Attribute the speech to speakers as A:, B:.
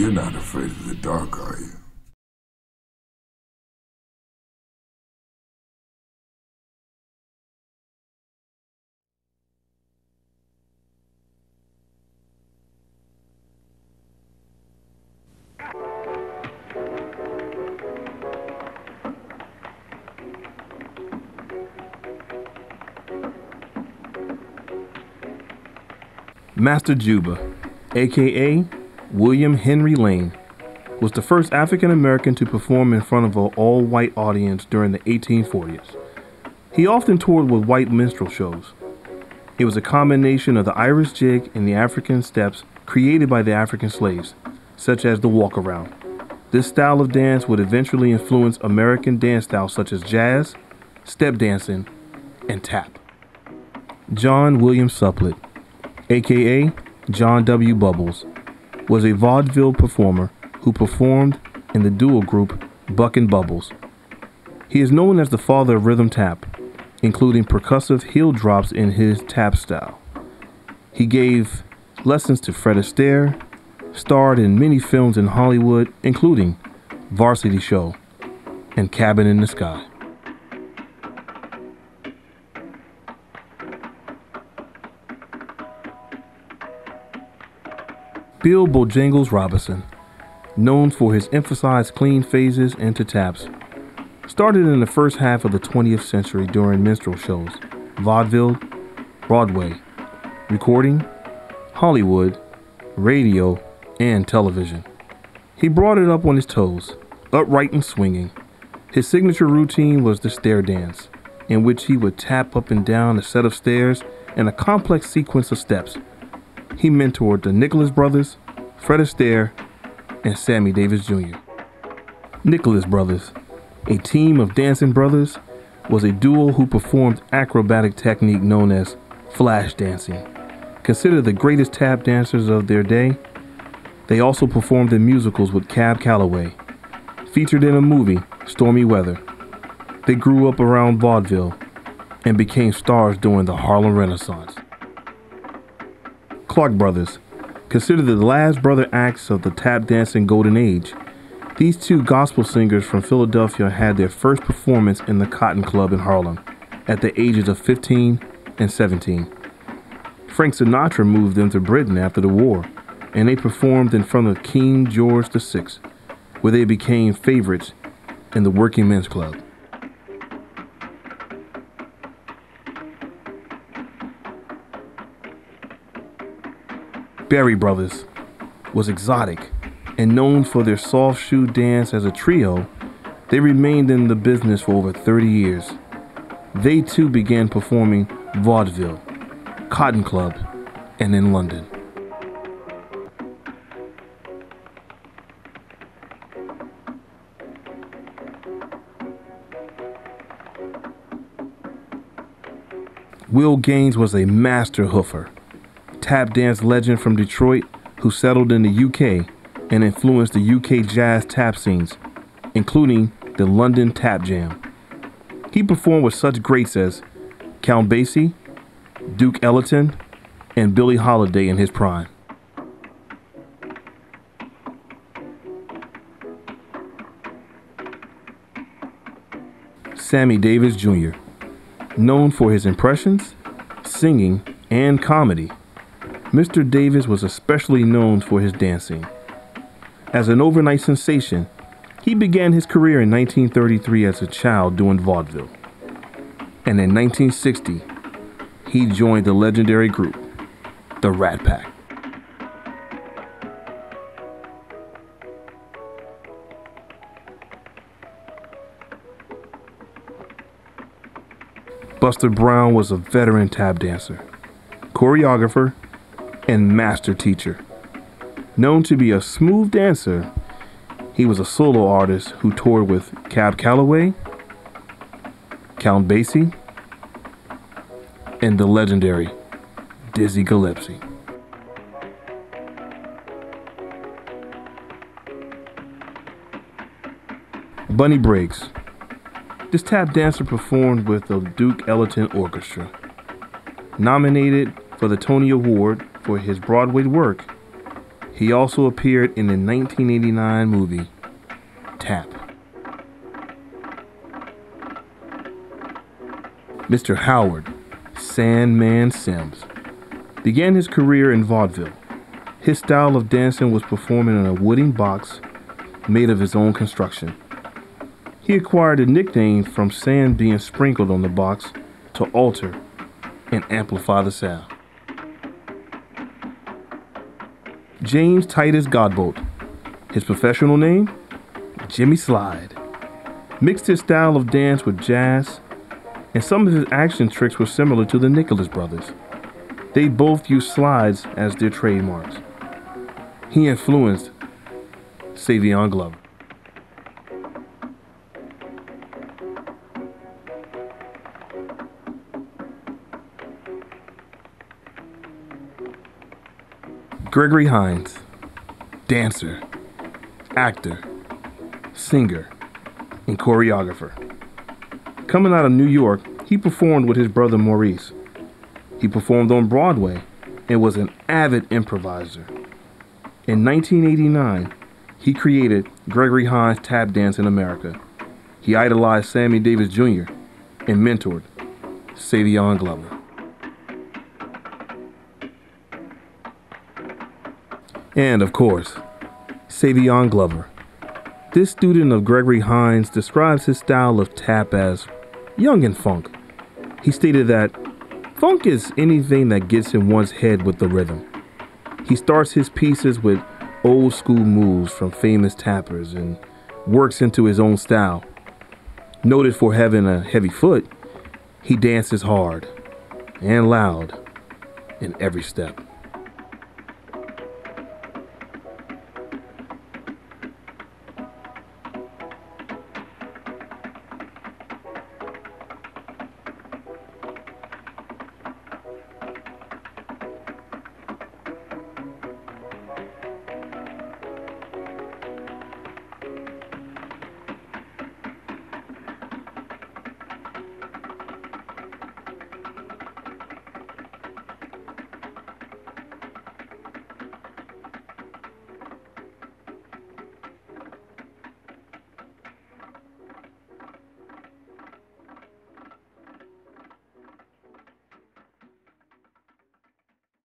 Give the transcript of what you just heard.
A: You're not afraid of the dark, are you?
B: Master Juba, aka William Henry Lane, was the first African American to perform in front of an all white audience during the 1840s. He often toured with white minstrel shows. It was a combination of the Irish jig and the African steps created by the African slaves, such as the walk around. This style of dance would eventually influence American dance styles such as jazz, step dancing, and tap. John William Sublett aka John W. Bubbles, was a vaudeville performer who performed in the duo group Buck and Bubbles. He is known as the father of rhythm tap, including percussive heel drops in his tap style. He gave lessons to Fred Astaire, starred in many films in Hollywood, including Varsity Show and Cabin in the Sky. Bill Bojangles Robinson, known for his emphasized clean phases into taps, started in the first half of the 20th century during minstrel shows, vaudeville, Broadway, recording, Hollywood, radio, and television. He brought it up on his toes, upright and swinging. His signature routine was the stair dance, in which he would tap up and down a set of stairs and a complex sequence of steps he mentored the Nicholas brothers, Fred Astaire, and Sammy Davis Jr. Nicholas Brothers, a team of dancing brothers, was a duo who performed acrobatic technique known as flash dancing. Considered the greatest tap dancers of their day, they also performed in musicals with Cab Calloway, featured in a movie, Stormy Weather. They grew up around vaudeville and became stars during the Harlem Renaissance. Clark Brothers, considered the last brother acts of the tap dancing golden age. These two gospel singers from Philadelphia had their first performance in the Cotton Club in Harlem at the ages of 15 and 17. Frank Sinatra moved them to Britain after the war, and they performed in front of King George VI, where they became favorites in the Working Men's Club. Berry Brothers was exotic and known for their soft shoe dance as a trio, they remained in the business for over 30 years. They too began performing vaudeville, Cotton Club, and in London. Will Gaines was a master hoofer tap dance legend from Detroit who settled in the UK and influenced the UK jazz tap scenes, including the London Tap Jam. He performed with such greats as Count Basie, Duke Ellington, and Billie Holiday in his prime. Sammy Davis Jr., known for his impressions, singing, and comedy. Mr. Davis was especially known for his dancing. As an overnight sensation, he began his career in 1933 as a child doing vaudeville. And in 1960, he joined the legendary group, the Rat Pack. Buster Brown was a veteran tap dancer, choreographer, and master teacher. Known to be a smooth dancer, he was a solo artist who toured with Cab Calloway, Count Basie, and the legendary Dizzy Gillespie. Bunny Briggs. This tap dancer performed with the Duke Ellington Orchestra. Nominated for the Tony Award for his Broadway work, He also appeared in the 1989 movie Tap. Mr. Howard Sandman Sims began his career in vaudeville. His style of dancing was performing in a wooden box made of his own construction. He acquired a nickname from sand being sprinkled on the box to alter and amplify the sound. James Titus Godbolt. His professional name? Jimmy Slyde. Mixed his style of dance with jazz, and some of his action tricks were similar to the Nicholas brothers. They both used slides as their trademarks. He influenced Savion Glover. Gregory Hines, dancer, actor, singer, and choreographer. Coming out of New York, he performed with his brother Maurice. He performed on Broadway and was an avid improviser. In 1989, he created Gregory Hines Tap Dance in America. He idolized Sammy Davis Jr. and mentored Savion Glover. And of course, Savion Glover. This student of Gregory Hines describes his style of tap as young and funk. He stated that funk is anything that gets in one's head with the rhythm. He starts his pieces with old school moves from famous tappers and works into his own style. Noted for having a heavy foot, he dances hard and loud in every step.